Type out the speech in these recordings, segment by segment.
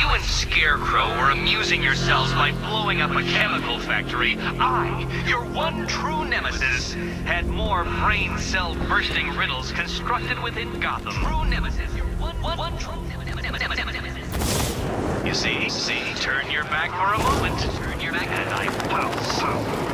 you and Scarecrow were amusing yourselves by blowing up a chemical factory, I, your one true nemesis, had more brain cell bursting riddles constructed within Gotham. True nemesis, your one, one, one true nemesis. You see, see, turn your back for a moment. Turn your back and I pounce.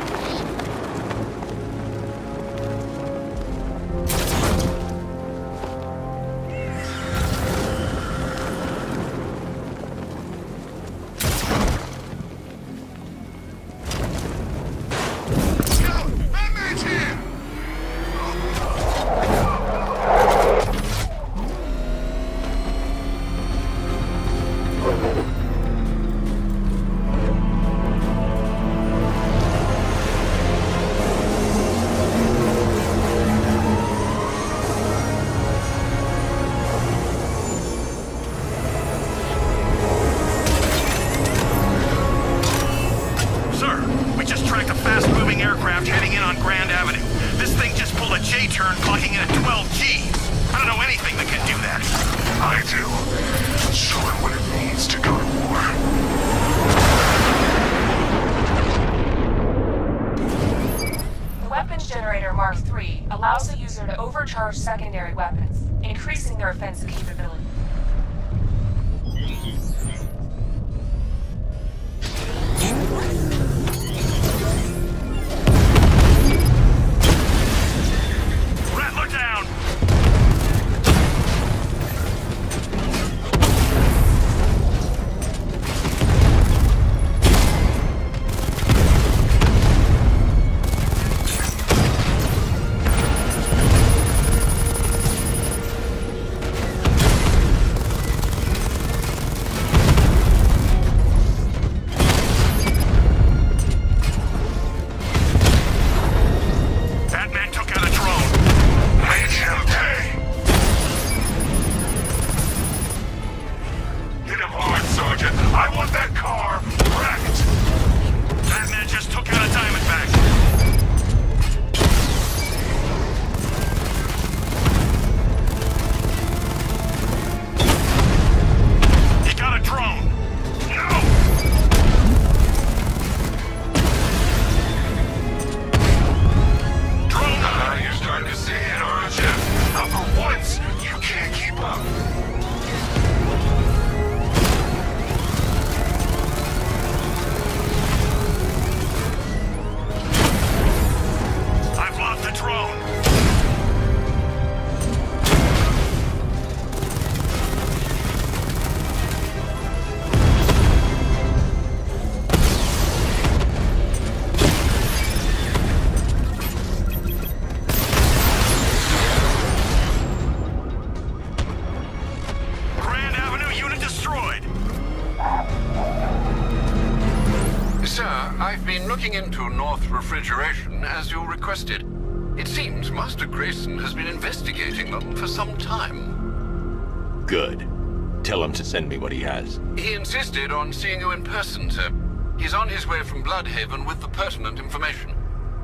I've been looking into North Refrigeration as you requested. It seems Master Grayson has been investigating them for some time. Good. Tell him to send me what he has. He insisted on seeing you in person, sir. He's on his way from Blüdhaven with the pertinent information.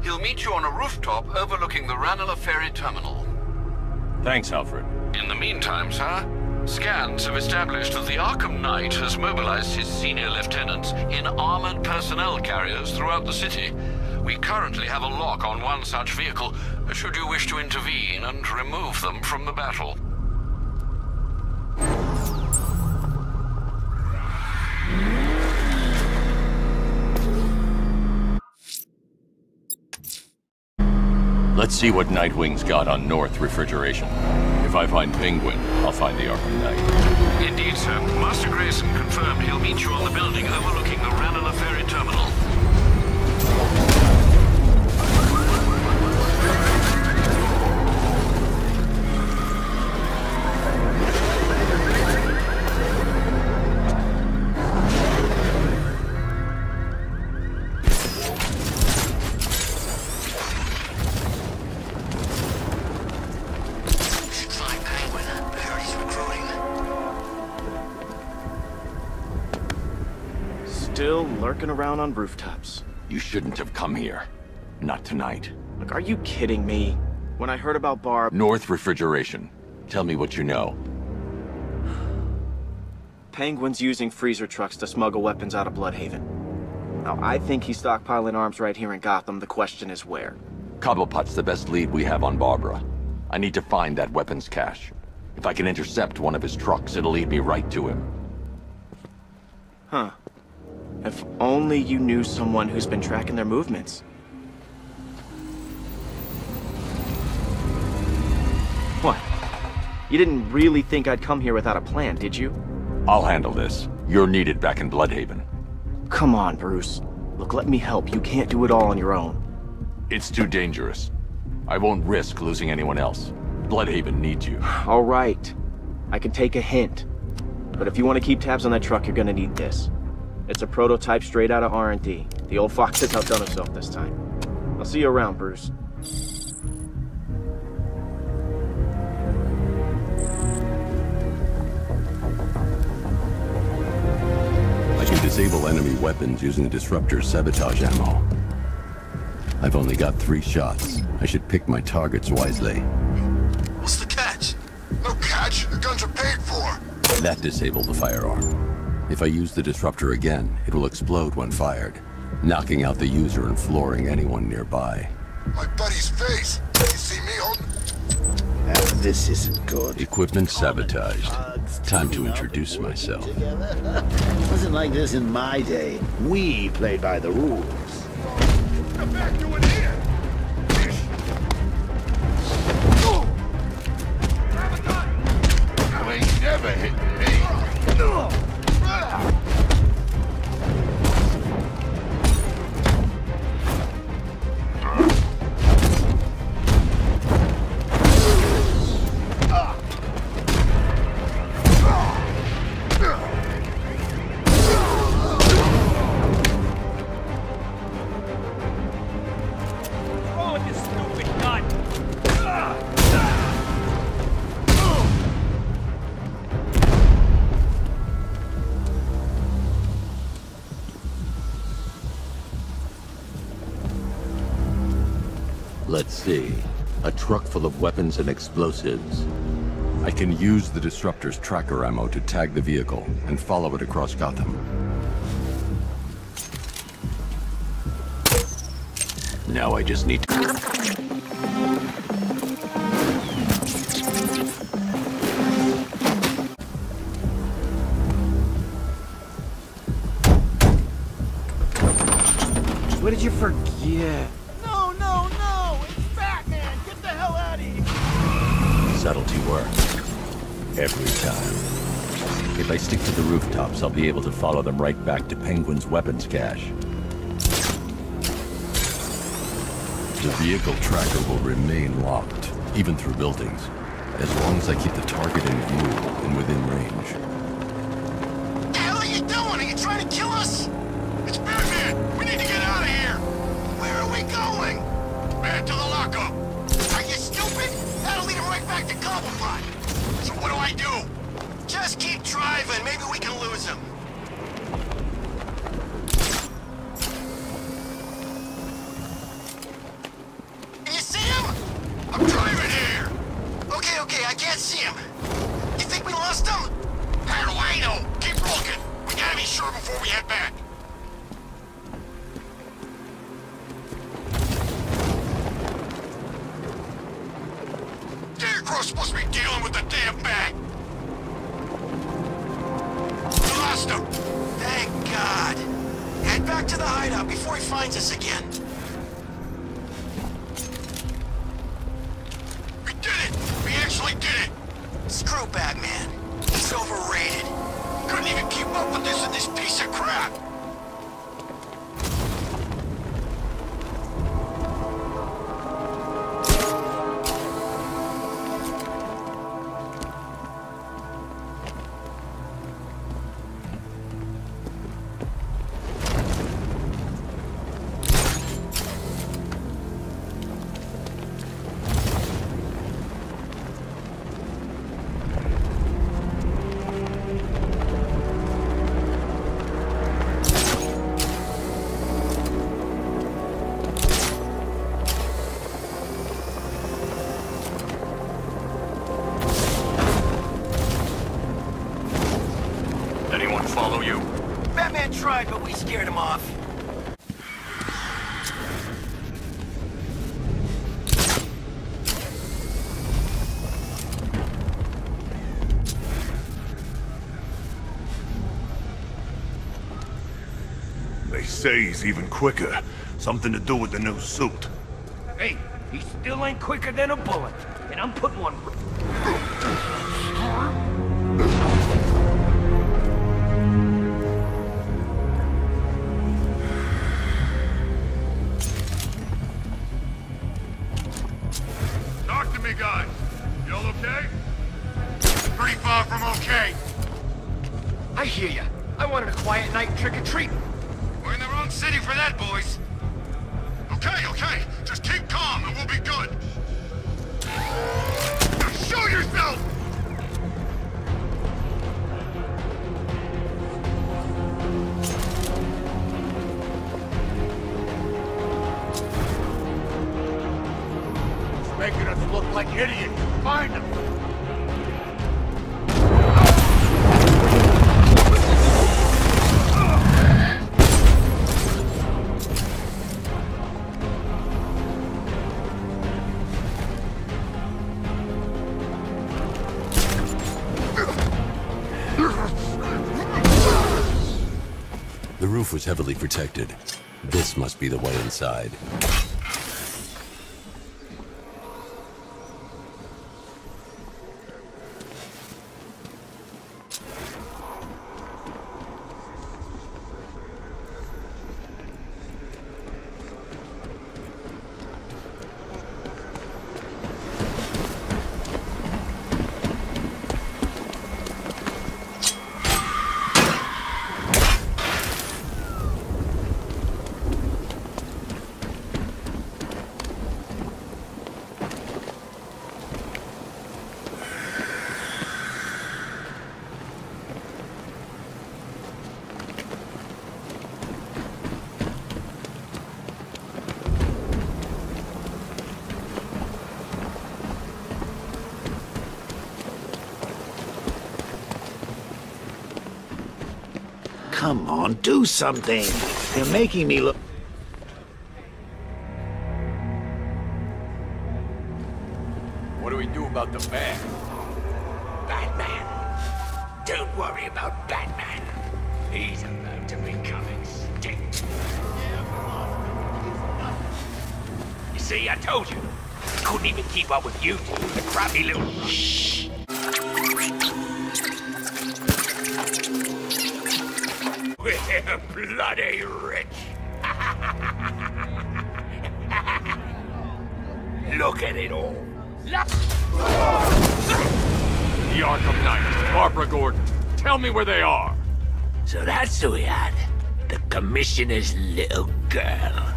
He'll meet you on a rooftop overlooking the Ranelagh Ferry Terminal. Thanks, Alfred. In the meantime, sir, scans have established that the Arkham Knight has mobilized his senior lieutenants in armored personnel carriers throughout the city. We currently have a lock on one such vehicle, should you wish to intervene and remove them from the battle. Let's see what Nightwing's got on North Refrigeration. If I find Penguin, I'll find the Arkham Knight. Indeed, sir. Master Grayson confirmed he'll meet you on the building overlooking the Ranelagh Ferry Terminal. Lurking around on rooftops. You shouldn't have come here. Not tonight. Like, are you kidding me? When I heard about Barb, North Refrigeration. Tell me what you know. Penguin's using freezer trucks to smuggle weapons out of Blüdhaven. Now, I think he's stockpiling arms right here in Gotham. The question is where. Cobblepot's the best lead we have on Barbara. I need to find that weapons cache. If I can intercept one of his trucks, it'll lead me right to him. Huh. If only you knew someone who's been tracking their movements. What? You didn't really think I'd come here without a plan, did you? I'll handle this. You're needed back in Blüdhaven. Come on, Bruce. Look, let me help. You can't do it all on your own. It's too dangerous. I won't risk losing anyone else. Blüdhaven needs you. All right. I can take a hint. But if you want to keep tabs on that truck, you're gonna need this. It's a prototype straight out of R&D. The old fox has outdone himself this time. I'll see you around, Bruce. I can disable enemy weapons using the Disruptor sabotage ammo. I've only got three shots. I should pick my targets wisely. What's the catch? No catch. The guns are paid for. That disabled the firearm. If I use the Disruptor again, it will explode when fired, knocking out the user and flooring anyone nearby. My buddy's face. You see me holding... And uh, this isn't good. Equipment sabotaged. Time to introduce myself. Wasn't like this in my day. We played by the rules. Get back to it here! You ain't never hit me. wrong Let's see. A truck full of weapons and explosives. I can use the Disruptor's tracker ammo to tag the vehicle and follow it across Gotham. Now I just need to... What did you forget? Stick to the rooftops, I'll be able to follow them right back to Penguin's weapons cache. The vehicle tracker will remain locked, even through buildings, as long as I keep the target in view and within range. What The hell are you doing? Are you trying to kill us? It's Batman! We need to get out of here! Where are we going? Back to the lockup. Are you stupid? That'll lead him right back to Cobblepot. So what do I do? Just keep driving. Maybe we can lose him. Him. Thank God. Head back to the hideout before he finds us again. We did it! We actually did it! Screw Batman. He's overrated. Couldn't even keep up with this in this piece of crap. But we scared him off. They say he's even quicker. Something to do with the new suit. Hey, he still ain't quicker than a bullet. And I'm putting one... Y'all okay? Pretty far from okay. I hear ya. I wanted a quiet night trick-or-treating. We're in the wrong city for that, boys. Okay, okay. Just keep calm and we'll be good. Now show yourself! He's making us look like idiots. Find him. The roof was heavily protected. This must be the way inside. Come on, do something. You're making me look... What do we do about the man? Batman. Don't worry about Batman. He's about to become extinct. You see, I told you. Couldn't even keep up with you two, the crappy little... Shh. Look at it all. Look. The Arkham Knight, Barbara Gordon. Tell me where they are. So that's who we had. The commissioner's little girl.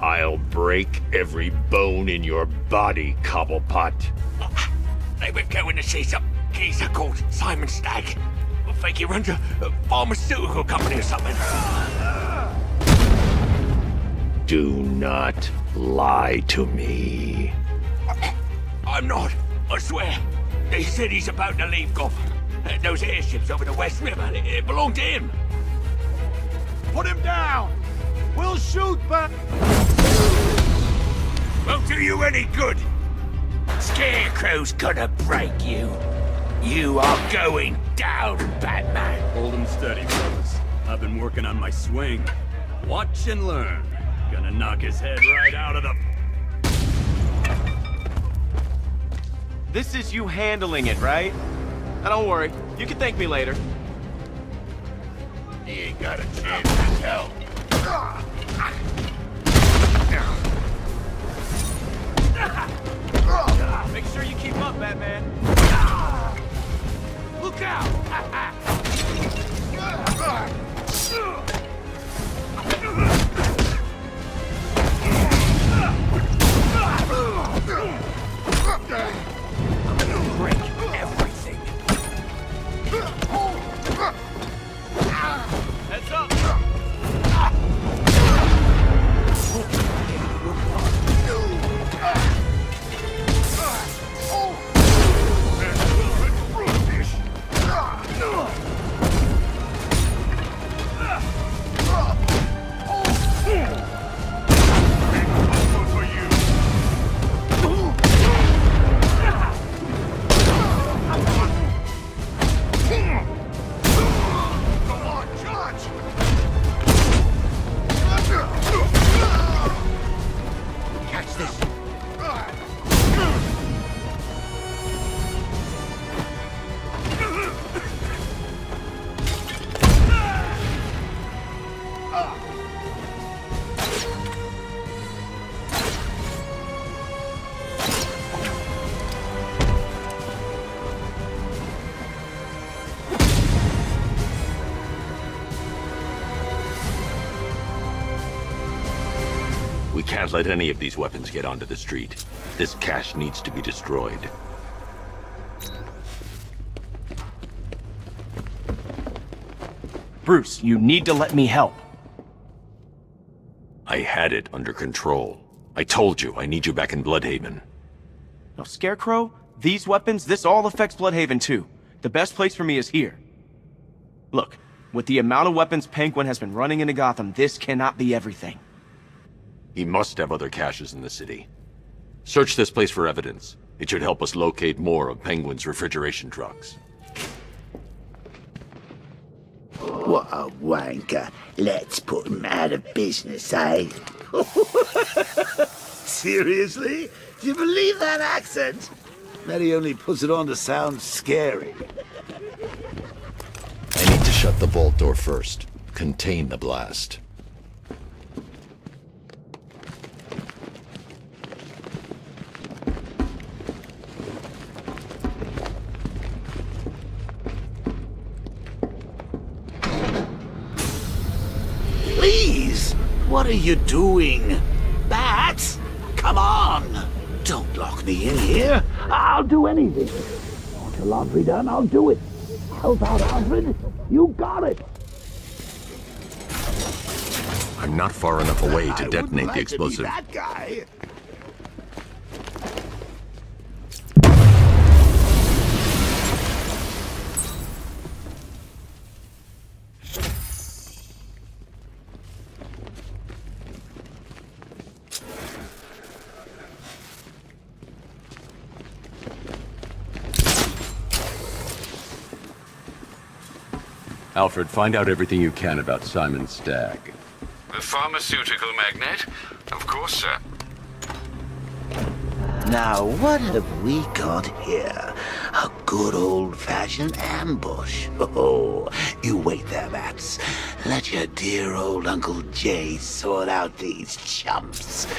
I'll break every bone in your body, Cobblepot. They were going to see some geezer called Simon Stagg. I think he runs a, a pharmaceutical company or something. Do not lie to me. I'm not. I swear. They said he's about to leave Gotham. Uh, Those airships over the West River, it, it belonged to him. Put him down! We'll shoot back! Won't do you any good. Scarecrow's gonna break you. You are going down, Batman. Hold him steady, fellas. I've been working on my swing. Watch and learn. Gonna knock his head right out of the... This is you handling it, right? Now don't worry, you can thank me later. He ain't got a chance in hell. Make sure you keep up, Batman. Look out! Break can't let any of these weapons get onto the street. This cache needs to be destroyed. Bruce, you need to let me help. I had it under control. I told you, I need you back in Blüdhaven. Now, Scarecrow, these weapons, this all affects Blüdhaven too. The best place for me is here. Look, with the amount of weapons Penguin has been running into Gotham, this cannot be everything. He must have other caches in the city. Search this place for evidence. It should help us locate more of Penguin's refrigeration trucks. What a wanker. Let's put him out of business, eh? Seriously? Do you believe that accent? That he only puts it on to sound scary. I need to shut the vault door first. Contain the blast. You doing? Bats? Come on! Don't lock me in here. I'll do anything. Want your laundry done? I'll do it. Help out, Alfred. You got it. I'm not far enough away to I detonate like the explosive. that guy. Alfred, find out everything you can about Simon Stagg. The pharmaceutical magnate? Of course, sir. Now, what have we got here? A good old-fashioned ambush. Oh, you wait there, Bats. Let your dear old Uncle Jay sort out these chumps.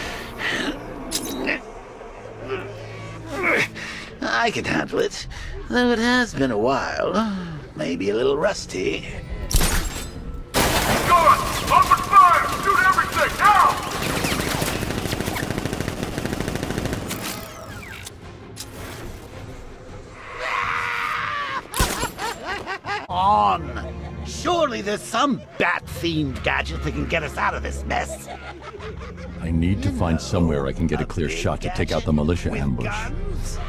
I can handle it, though it has been a while. Maybe a little rusty. Going! Open fire! Shoot everything! Now! On! Surely there's some bat-themed gadget that can get us out of this mess. I need to find somewhere I can get a clear shot to take out the militia ambush. Guns?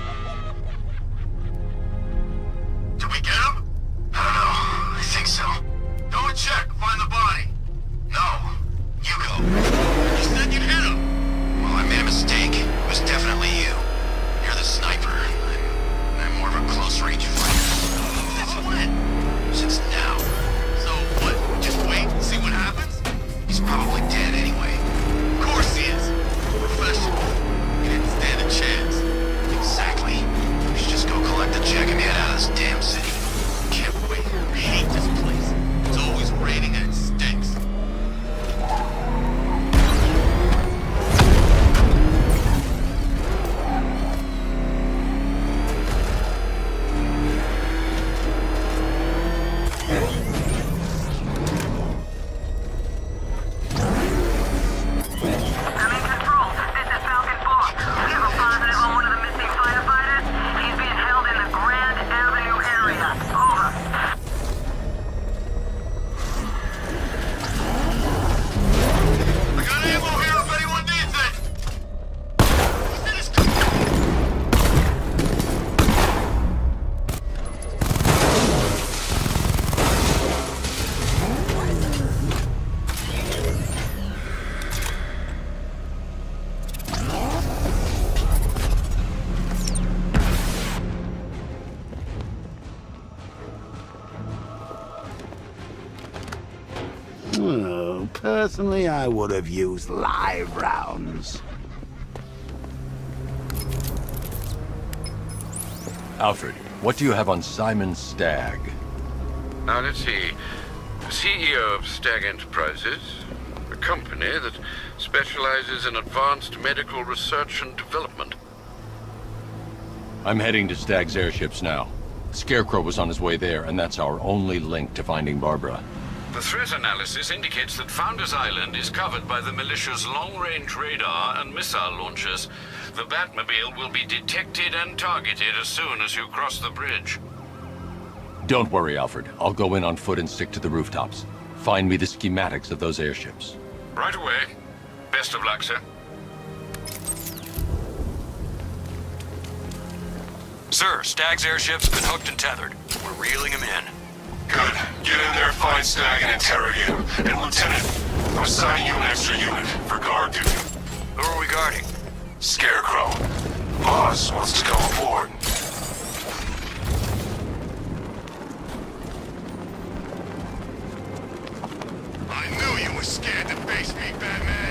I would have used live rounds. Alfred, what do you have on Simon Stagg? Now let's see. CEO of Stagg Enterprises, a company that specializes in advanced medical research and development. I'm heading to Stagg's airships now. Scarecrow was on his way there, and that's our only link to finding Barbara. The threat analysis indicates that Founders Island is covered by the militia's long-range radar and missile launchers. The Batmobile will be detected and targeted as soon as you cross the bridge. Don't worry, Alfred. I'll go in on foot and stick to the rooftops. Find me the schematics of those airships. Right away. Best of luck, sir. Sir, Stagg's airship's been hooked and tethered. We're reeling him in. Good. Get in there, find Stagg, and interrogate him. And Lieutenant, I'm assigning you an extra unit for guard duty. Who are we guarding? Scarecrow. Boss wants to go aboard. I knew you were scared to face me, Batman.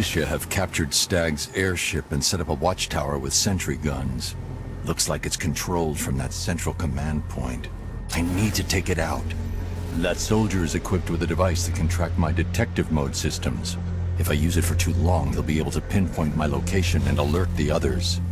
Militia have captured Stagg's airship and set up a watchtower with sentry guns. Looks like it's controlled from that central command point. I need to take it out. That soldier is equipped with a device that can track my detective mode systems. If I use it for too long, he'll be able to pinpoint my location and alert the others.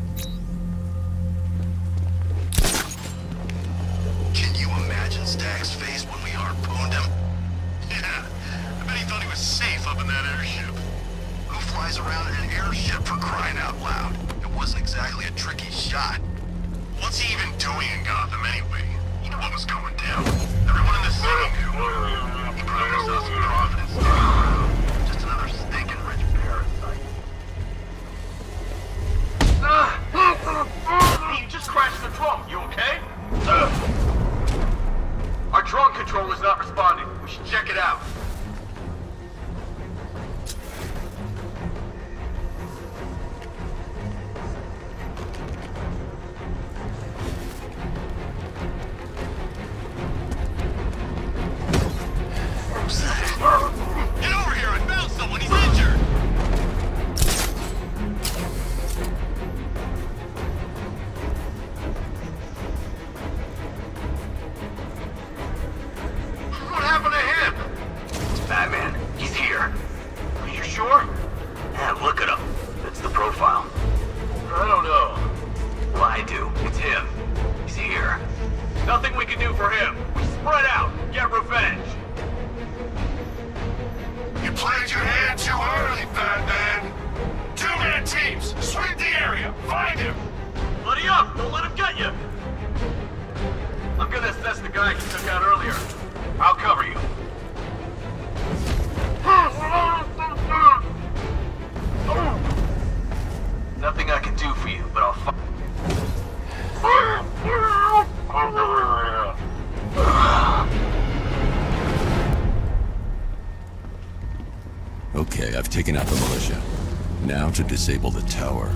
Guy you took out earlier. I'll cover you. Nothing I can do for you, but I'll fi- Okay, I've taken out the militia. Now to disable the tower.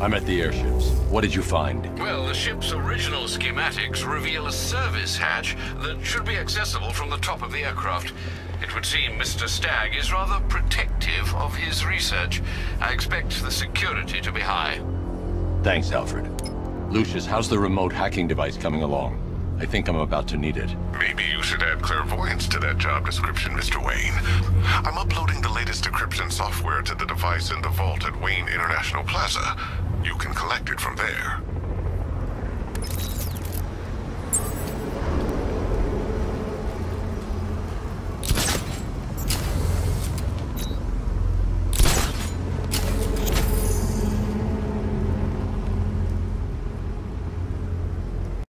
I'm at the airships. What did you find? Well, the ship's original schematics reveal a service hatch that should be accessible from the top of the aircraft. It would seem Mr. Stagg is rather protective of his research. I expect the security to be high. Thanks, Alfred. Lucius, how's the remote hacking device coming along? I think I'm about to need it. Maybe you should add clairvoyance to that job description, Mr. Wayne. I'm uploading the latest decryption software to the device in the vault at Wayne International Plaza. You can collect it from there.